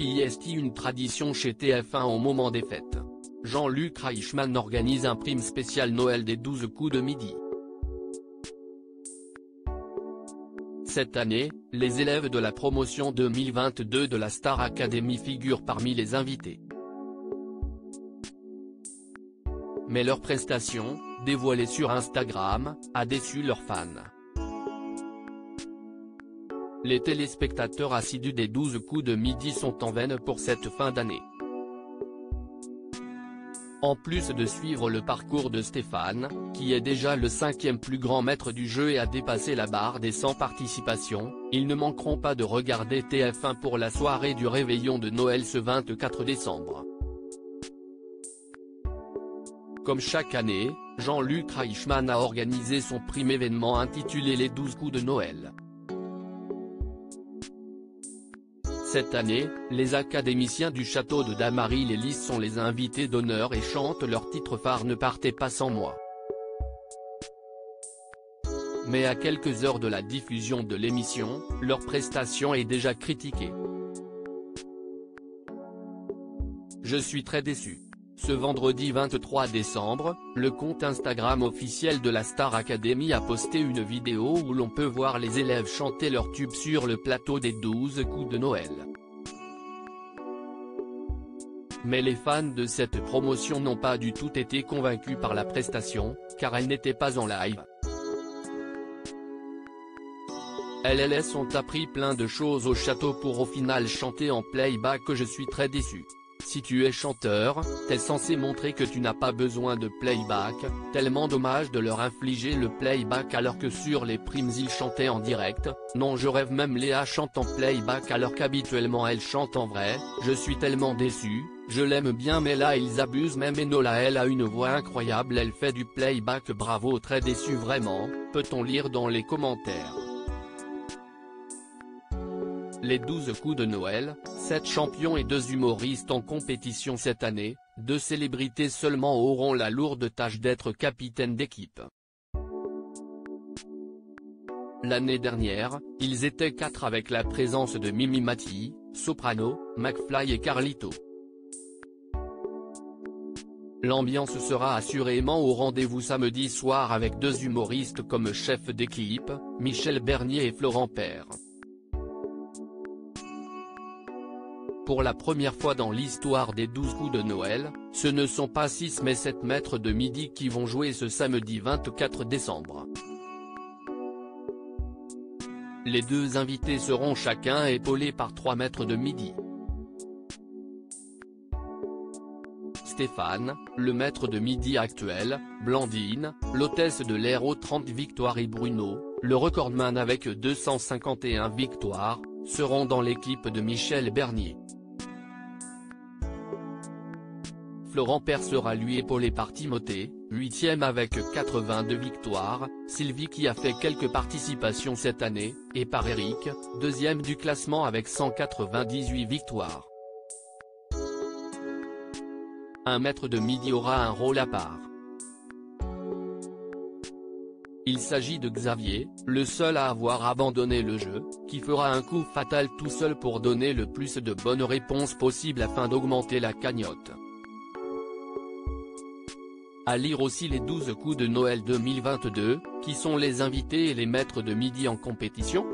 Ceci est une tradition chez TF1 au moment des fêtes? Jean-Luc Reichmann organise un prime spécial Noël des 12 coups de midi. Cette année, les élèves de la promotion 2022 de la Star Academy figurent parmi les invités. Mais leur prestation, dévoilée sur Instagram, a déçu leurs fans. Les téléspectateurs assidus des 12 coups de midi sont en veine pour cette fin d'année. En plus de suivre le parcours de Stéphane, qui est déjà le cinquième plus grand maître du jeu et a dépassé la barre des 100 participations, ils ne manqueront pas de regarder TF1 pour la soirée du réveillon de Noël ce 24 décembre. Comme chaque année, Jean-Luc Reichmann a organisé son prime événement intitulé Les 12 coups de Noël. Cette année, les académiciens du château de Damary-les-Lys sont les invités d'honneur et chantent leur titre phare Ne partez pas sans moi. Mais à quelques heures de la diffusion de l'émission, leur prestation est déjà critiquée. Je suis très déçu. Ce vendredi 23 décembre, le compte Instagram officiel de la Star Academy a posté une vidéo où l'on peut voir les élèves chanter leur tube sur le plateau des 12 coups de Noël. Mais les fans de cette promotion n'ont pas du tout été convaincus par la prestation, car elle n'était pas en live. LLS ont appris plein de choses au château pour au final chanter en playback je suis très déçu. Si tu es chanteur, t'es censé montrer que tu n'as pas besoin de playback, tellement dommage de leur infliger le playback alors que sur les primes ils chantaient en direct, non je rêve même Léa chante en playback alors qu'habituellement elle chante en vrai, je suis tellement déçu, je l'aime bien mais là ils abusent même Enola elle a une voix incroyable elle fait du playback bravo très déçu vraiment, peut-on lire dans les commentaires? Les 12 coups de Noël, 7 champions et 2 humoristes en compétition cette année, deux célébrités seulement auront la lourde tâche d'être capitaine d'équipe. L'année dernière, ils étaient quatre avec la présence de Mimi Mati, Soprano, McFly et Carlito. L'ambiance sera assurément au rendez-vous samedi soir avec deux humoristes comme chef d'équipe, Michel Bernier et Florent Père. Pour la première fois dans l'histoire des 12 coups de Noël, ce ne sont pas 6 mais 7 mètres de midi qui vont jouer ce samedi 24 décembre. Les deux invités seront chacun épaulés par 3 mètres de midi. Stéphane, le maître de midi actuel, Blandine, l'hôtesse de l'air aux 30 victoires et Bruno, le recordman avec 251 victoires, seront dans l'équipe de Michel Bernier. Florent Père sera lui épaulé par Timothée, 8ème avec 82 victoires, Sylvie qui a fait quelques participations cette année, et par Eric, deuxième du classement avec 198 victoires. Un maître de midi aura un rôle à part. Il s'agit de Xavier, le seul à avoir abandonné le jeu, qui fera un coup fatal tout seul pour donner le plus de bonnes réponses possibles afin d'augmenter la cagnotte. À lire aussi les 12 coups de Noël 2022, qui sont les invités et les maîtres de midi en compétition